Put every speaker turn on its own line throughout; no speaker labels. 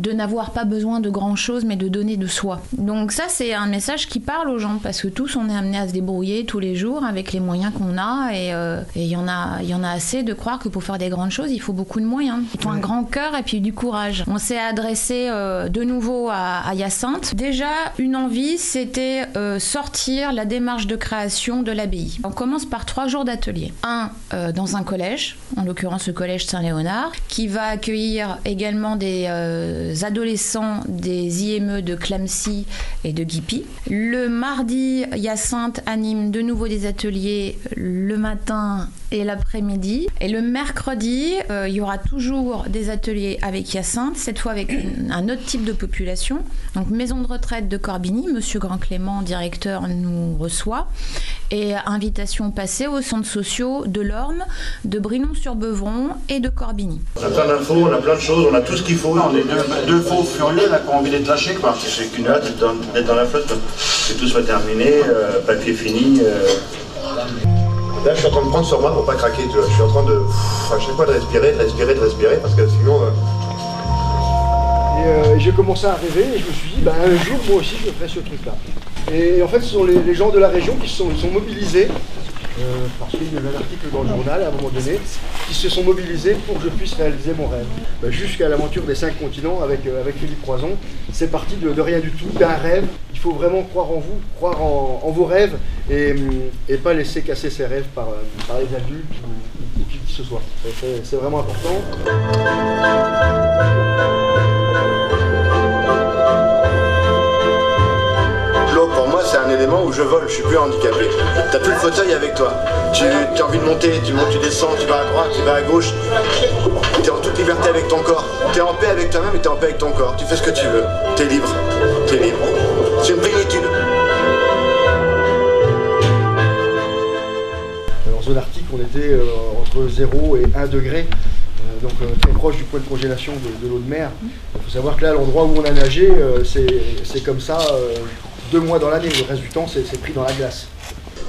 de n'avoir pas besoin de grand chose, mais de donner de soi. Donc ça, c'est un message qui parle aux gens parce que tous, on est amenés à se débrouiller tous les jours avec les moyens qu'on a et euh, il y en a, y en a assez de croire que pour faire des grandes choses, il faut beaucoup de moyens. Il faut un grand cœur et puis du courage. On s'est adressé euh, de nouveau à, à, Hyacinthe. Déjà, une envie, c'était euh, sortir la démarche de création de l'abbaye. On commence par trois jours d'atelier. Un dans un collège, en l'occurrence le collège Saint-Léonard, qui va accueillir également des adolescents des IME de Clamcy et de Guipy. Le mardi, Hyacinthe anime de nouveau des ateliers le matin et l'après-midi. Et le mercredi, euh, il y aura toujours des ateliers avec Hyacinthe, cette fois avec un autre type de population. Donc maison de retraite de Corbigny, Monsieur Grand Clément, directeur, nous reçoit. Et invitation passée aux centres sociaux de l'Orme, de Brinon-sur-Beuvron et de Corbigny.
On a plein d'infos, on a plein de choses, on a tout ce qu'il faut.
on est deux, deux faux furieux là, qui ont envie d'être lâchés. quoi.
J'ai qu'une hâte d'être dans, la flotte. Que tout soit terminé, euh, papier fini. Euh. Là, je suis en train de prendre sur moi pour pas craquer. Tu vois. Je suis en train de, à chaque fois de respirer, de respirer, de respirer, parce que sinon. Euh,
et j'ai commencé à rêver et je me suis dit, bah, un jour, moi aussi, je ferai ce truc-là. Et en fait, ce sont les, gens de la région qui sont, sont mobilisés euh, parce qu'il y avait un article dans le journal à un moment donné, qui se sont mobilisés pour que je puisse réaliser mon rêve. Ben, jusqu'à l'aventure des cinq continents avec, euh, Philippe Croison, c'est parti de, rien du tout, d'un rêve. Il faut vraiment croire en vous, croire en, vos rêves et, et, pas laisser casser ses rêves par, euh, par les adultes ou, ou qui que ce soit. C'est vraiment important.
C'est un élément où je vole, je suis plus handicapé. T'as plus le fauteuil avec toi. Tu as envie de monter, tu montes, tu descends, tu vas à droite, tu vas à gauche. Tu es en toute liberté avec ton corps. Tu es en paix avec toi-même et tu es en paix avec ton corps. Tu fais ce que tu veux. Tu es libre. Tu es libre. C'est une plénitude.
Dans zone arctique, on était euh, entre 0 et 1 degré euh, donc euh, très proche du point de congélation de, l'eau de mer. Il faut savoir que là, l'endroit où on a nagé, c'est comme ça deux mois dans l'année. Le reste du temps, c'est pris dans la glace.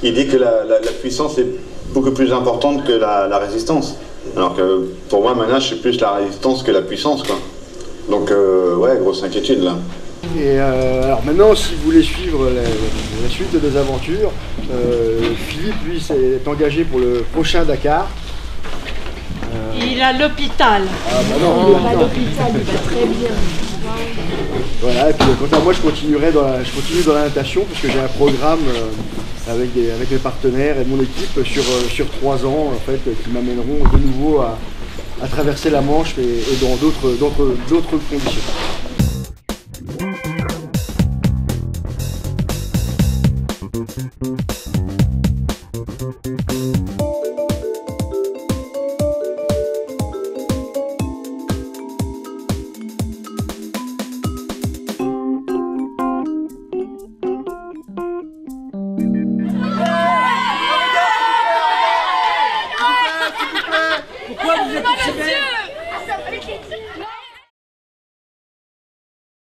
Il dit que la, puissance est beaucoup plus importante que la, résistance. Alors que pour moi, maintenant, c'est plus la résistance que la puissance. Quoi. Donc, euh, ouais, grosse inquiétude là.
Et euh, alors maintenant, si vous voulez suivre la, suite des aventures, euh, Philippe, lui, s'est engagé pour le prochain Dakar.
Il a l'hôpital.
Ah bah non, il a l'hôpital, il va très bien. Voilà, et puis quant à moi, je continuerai dans la, je continue dans la natation parce que j'ai un programme euh, avec, mes partenaires et mon équipe sur, euh, trois ans qui m'amèneront de nouveau à, traverser la Manche et, et dans d'autres conditions. s'il vous plaît Pourquoi vous êtes